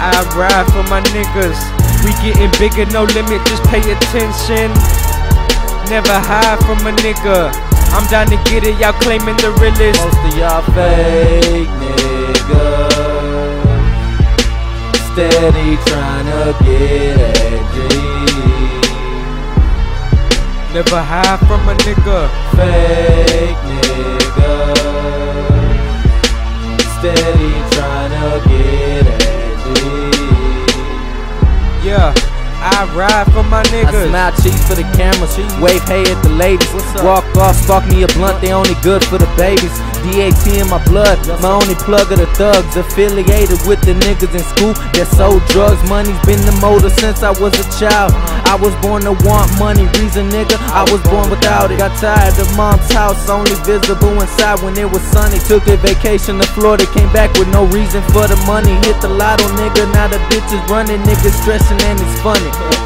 I ride for my niggas. We getting bigger, no limit, just pay attention. Never hide from a nigga. I'm down to get it, y'all claiming the realest. Most of y'all fake niggas Steady trying to get at G Never hide from a nigga. Fake niggas Yeah, I ride for my I niggas. smile cheese for the cameras, wave hey at the ladies. Walk off, spark me a blunt, they only good for the babies. DAT in my blood, my only plug of the thugs. Affiliated with the niggas in school that sold drugs. Money's been the motor since I was a child. I was born to want money, reason nigga, I was born without it. Got tired of mom's house, only visible inside when it was sunny. Took a vacation to Florida, came back with no reason for the money. Hit the lotto, nigga, now the bitches running, niggas stressing and it's funny.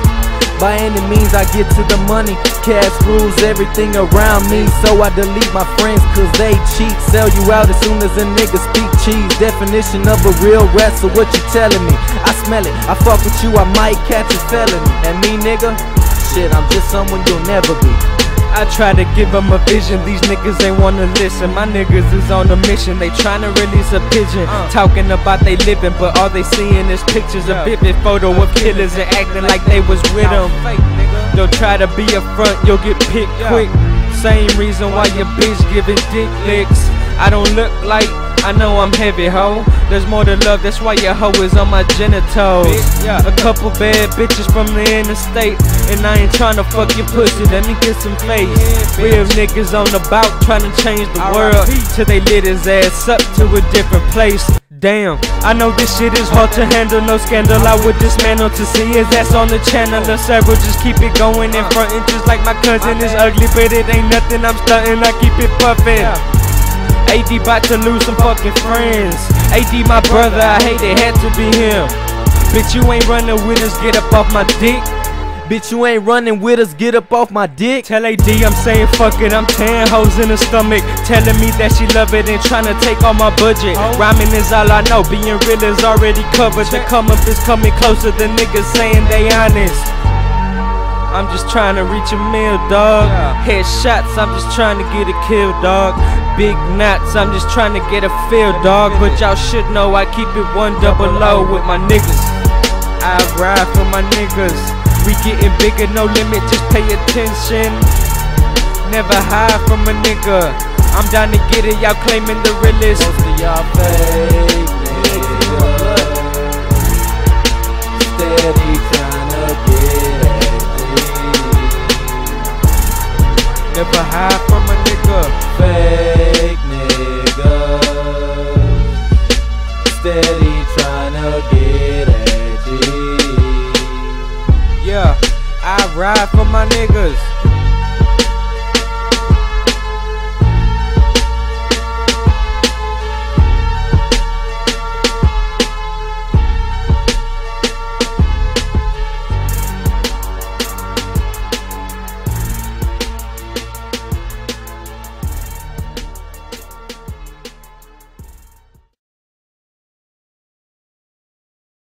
By any means, I get to the money. Cash rules everything around me. So I delete my friends cause they cheat. Sell you out as soon as a nigga speak cheese. Definition of a real wrestler, what you telling me? I smell it. I fuck with you, I might catch a felony. And me, nigga? Shit, I'm just someone you'll never be. I try to give them a vision, these niggas ain't wanna listen. My niggas is on a mission, they tryna release a pigeon. Talking about they living, but all they seeing is pictures, a vivid photo of killers and acting like they was with them. Don't try to be a front, you'll get picked quick. Same reason why your bitch giving dick licks. I don't look like I know I'm heavy, ho. There's more to love, that's why your hoe is on my genitals. A couple bad bitches from the interstate, and I ain't tryna fuck your pussy. Let me get some face. Real niggas on the bout tryna change the world till they lit his ass up to a different place. Damn, I know this shit is hard to handle, no scandal. I would dismantle to see his ass on the channel. The several just keep it going in front, and just like my cousin is ugly, but it ain't nothing. I'm stunting, I keep it puffin'. AD about to lose some fucking friends. AD my brother, I hate it, had to be him. Bitch, you ain't running with us, get up off my dick. Bitch, you ain't running with us, get up off my dick. Tell AD I'm saying fuck it, I'm tearing hoes in the stomach. Telling me that she love it and trying to take all my budget. Oh. Rhyming is all I know, being real is already covered. The come up is coming closer, the niggas saying they honest. I'm just trying to reach a meal, dog. Headshots, I'm just trying to get a kill, dog. Big knots, I'm just trying to get a feel, dog. But y'all should know I keep it one double low with my niggas. I ride for my niggas. We getting bigger, no limit, just pay attention. Never hide from a nigga. I'm down to get it, y'all claiming the realest. Most of y'all fake niggas Steady tryna get at Never hide ride for my niggas.